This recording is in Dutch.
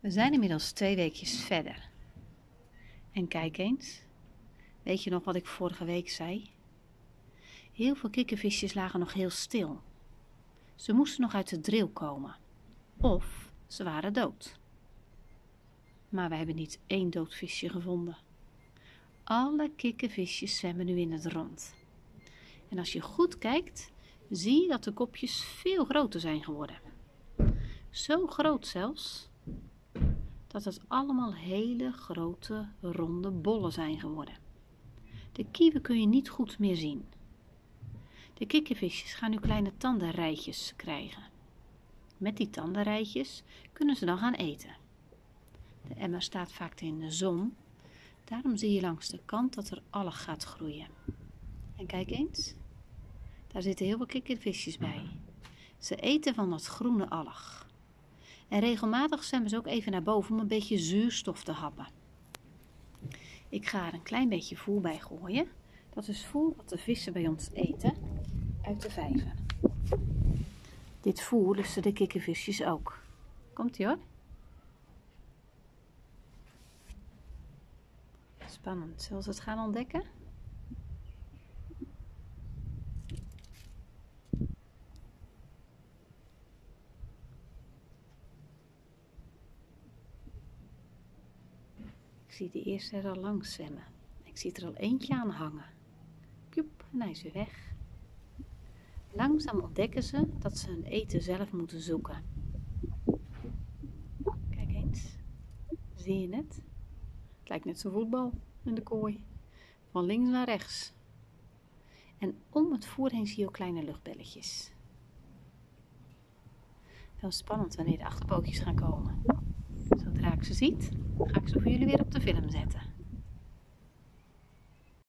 We zijn inmiddels twee weekjes verder. En kijk eens. Weet je nog wat ik vorige week zei? Heel veel kikkervisjes lagen nog heel stil. Ze moesten nog uit de dril komen. Of ze waren dood. Maar we hebben niet één dood visje gevonden. Alle kikkervisjes zwemmen nu in het rond. En als je goed kijkt, zie je dat de kopjes veel groter zijn geworden. Zo groot zelfs dat het allemaal hele grote ronde bollen zijn geworden. De kieven kun je niet goed meer zien. De kikkervisjes gaan nu kleine tandenrijtjes krijgen. Met die tandenrijtjes kunnen ze dan gaan eten. De emmer staat vaak in de zon, daarom zie je langs de kant dat er alg gaat groeien. En kijk eens, daar zitten heel veel kikkervisjes bij. Ze eten van dat groene alg. En regelmatig zwemmen ze ook even naar boven om een beetje zuurstof te happen. Ik ga er een klein beetje voer bij gooien. Dat is voer wat de vissen bij ons eten uit de vijver. Dit voer lusten de kikkervisjes ook. Komt ie hoor. Spannend. Zullen ze het gaan ontdekken? Zie de eerste er al langs zwemmen. Ik zie er al eentje aan hangen. Pjoep, en hij is weer weg. Langzaam ontdekken ze dat ze hun eten zelf moeten zoeken. Kijk eens. Zie je het? Het lijkt net zo'n voetbal in de kooi. Van links naar rechts. En om het voer heen zie je ook kleine luchtbelletjes. Wel spannend wanneer de achterpootjes gaan komen. Ik ze ziet, ga ik ze voor jullie weer op de film zetten.